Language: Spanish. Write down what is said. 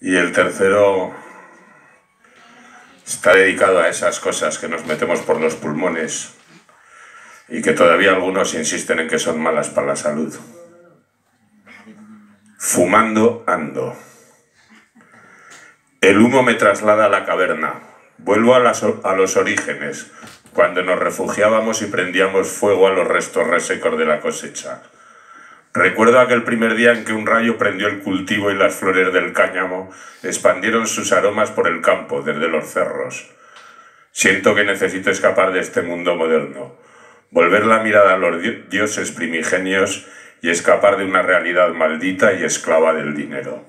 Y el tercero está dedicado a esas cosas que nos metemos por los pulmones y que todavía algunos insisten en que son malas para la salud. Fumando ando. El humo me traslada a la caverna. Vuelvo a, los orígenes, cuando nos refugiábamos y prendíamos fuego a los restos resecos de la cosecha. Recuerdo aquel primer día en que un rayo prendió el cultivo y las flores del cáñamo expandieron sus aromas por el campo, desde los cerros. Siento que necesito escapar de este mundo moderno, volver la mirada a los dioses primigenios y escapar de una realidad maldita y esclava del dinero.